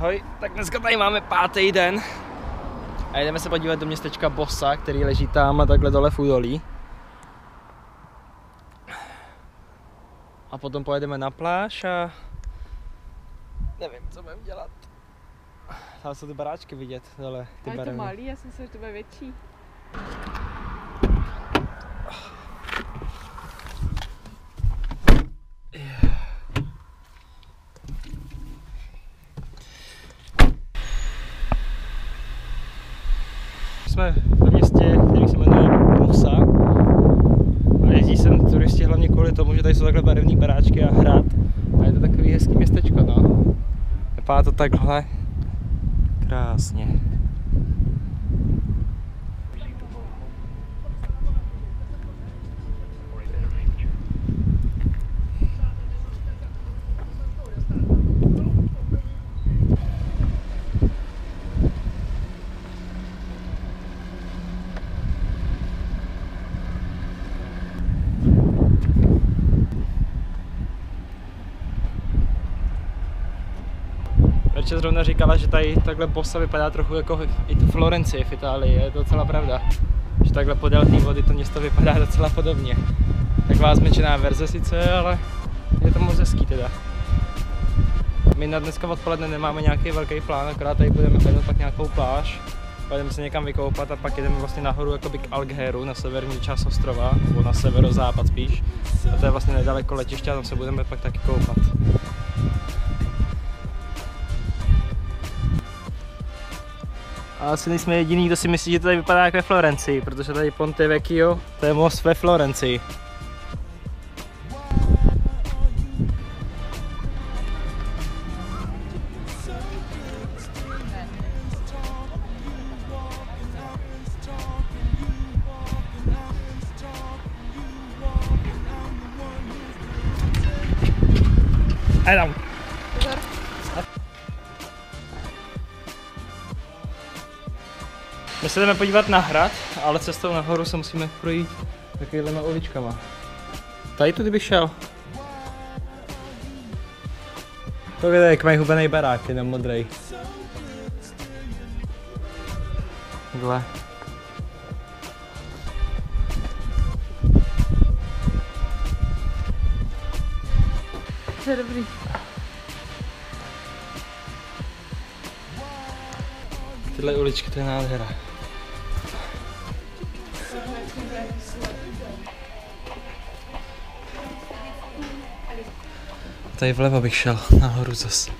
Ahoj, tak dneska tady máme pátý den a jdeme se podívat do městečka Bosa, který leží tam a takhle dole v údolí. A potom pojedeme na pláž a nevím, co budeme dělat. Tam jsou ty baráčky vidět dole, ty Ale to malý, já jsem se, že to bude větší. Jsme ve městě, který se jmenuje Bosa. A jezdí sem turisti hlavně kvůli tomu, že tady jsou takhle barevné baráčky a hrad. A je to takový hezký městečko, no. Vypadá to takhle krásně. Verče zrovna říkala, že tady takhle Bosa vypadá trochu jako i tu Florencie v Itálii, je to docela pravda. Že takhle podél té vody to město vypadá docela podobně. Taková zmenšená verze sice, ale je to moc hezký teda. My na dneska odpoledne nemáme nějaký velký plán, akorát tady budeme hledat pak nějakou pláž. Pojedeme se někam vykoupat a pak jdeme vlastně nahoru jakoby k Algheru na severní část ostrova, nebo na severozápad spíš. A to je vlastně nedaleko letiště a tam se budeme pak taky koupat. A asi nejsme jediný, kdo si myslí, že to tady vypadá jak ve Florencii, protože tady Ponte Vecchio, to je most ve Florencii. Adam. My se jdeme podívat na hrad, ale cestou nahoru se musíme projít takovýhlema uličkama. Tady tudy bych šel. To je jak mají hubený barák, jenom modrej. Takhle. To je dobrý. Tyhle uličky, to je nádhera. Tady vlevo bych šel, nahoru zas.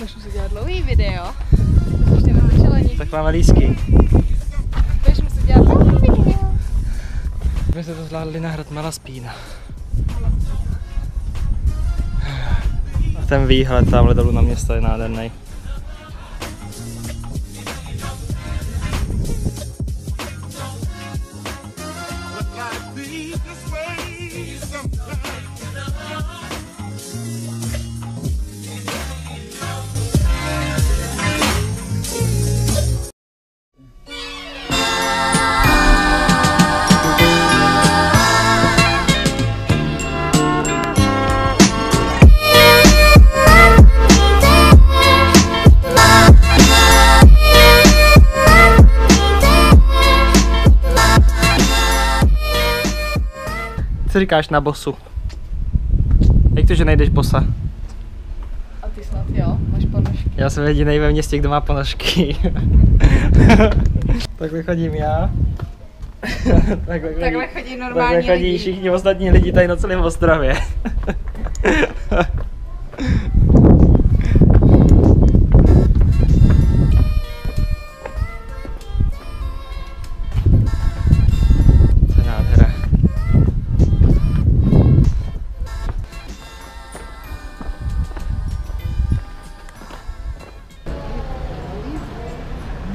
Můžu si dělat dlouhý video. Tak máme lísky. Dělat. My se to zvládli nahrad Malaspína. A ten výhled tamhle dolů na město je nádherný. Co říkáš na bosu? Jak to, že nejdeš bosa? A ty snad jo, máš ponožky. Já jsem jediný ve městě, kdo má ponožky. Takhle chodím já. Takhle chodí, Takhle chodí normální takhle chodí lidi. všichni ostatní lidi tady na celém ostrově.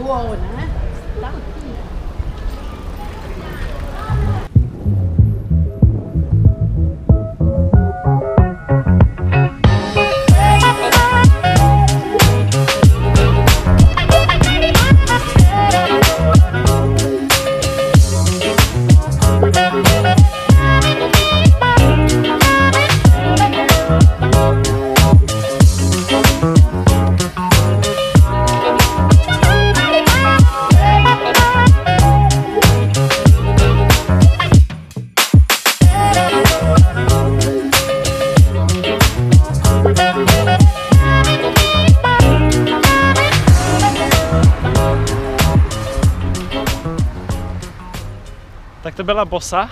boa né? Tá. Byla bosa.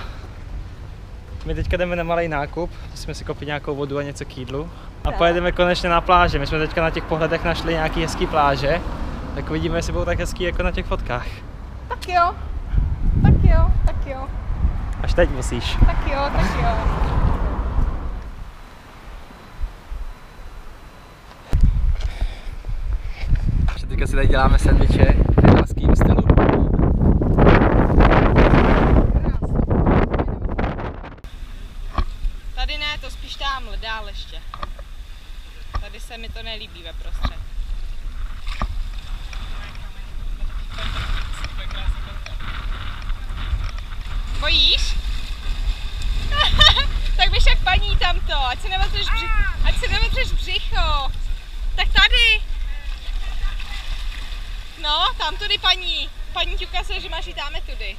My teďka jdeme na malý nákup, musíme si koupit nějakou vodu a něco k jídlu. A pojedeme konečně na pláže. My jsme teďka na těch pohledech našli nějaký hezký pláže. Tak uvidíme, jestli budou tak hezký jako na těch fotkách. Tak jo. Tak jo, tak jo. Až teď musíš. Tak jo, tak jo. Teďka si tady děláme sandviče v italským stylu. Tady ne, to spíš tamhle, dál ještě. Tady se mi to nelíbí ve prostřed. Bojíš? tak běž jak paní tamto, ať si nevetřeš, bři- ať si nevetřeš břicho. Tak tady. No, tam tudy paní. Paní ti ukazuje, že máš dáme tudy.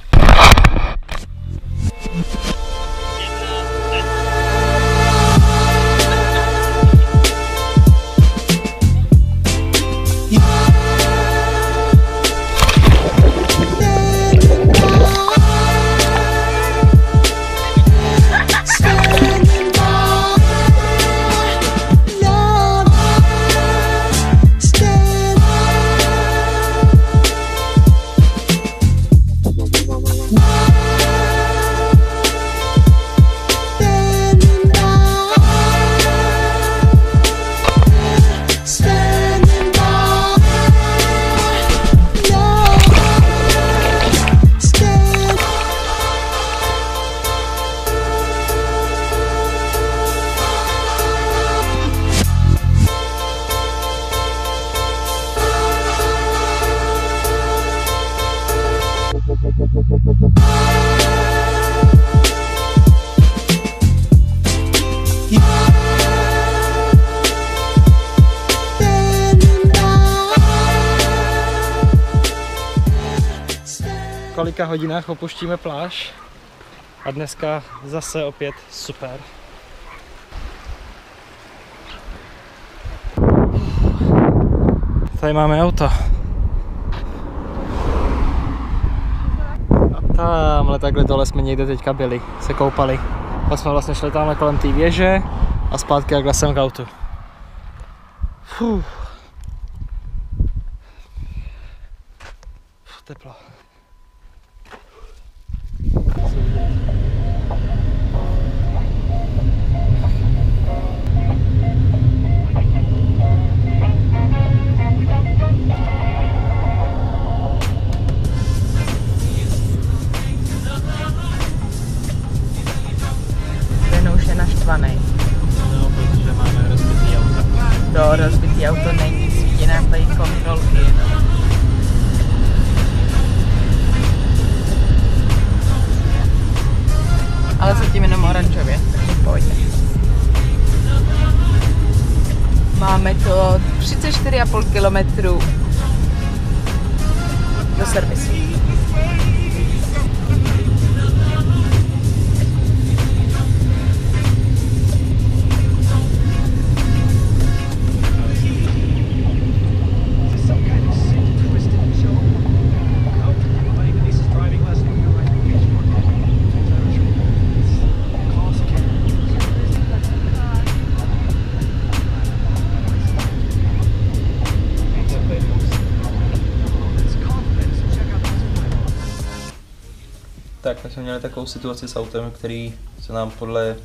Stand. V kolika hodinách opuštíme pláž. A dneska zase opět super. Tady máme auto. A tamhle takhle dole jsme někde teďka byli, se koupali. Pak jsme vlastně šli tamhle kolem té věže a zpátky takhle sem k autu. Fuh, teplo. Rozbitý auto není, svítí nám tady kontrolky jenom. Ale zatím jenom oranžově, takže v. Máme to 34,5 km do servisu. Měli takovou situaci s autem, který se nám podle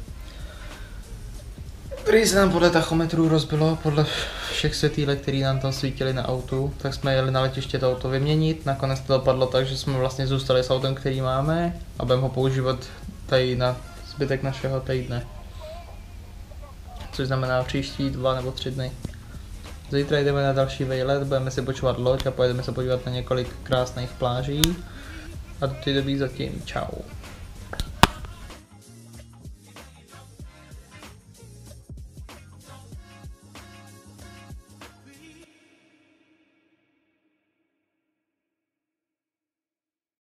který se nám podle tachometrů rozbilo, podle všech světýlek, které nám tam svítily na autu, tak jsme jeli na letiště to auto vyměnit. Nakonec to dopadlo tak, že jsme vlastně zůstali s autem, který máme a budeme ho používat tady na zbytek našeho týdne. Což znamená příští dva nebo tři dny. Zítra jdeme na další výlet, budeme si počívat loď a pojedeme se podívat na několik krásných pláží. A do té doby zatím čau.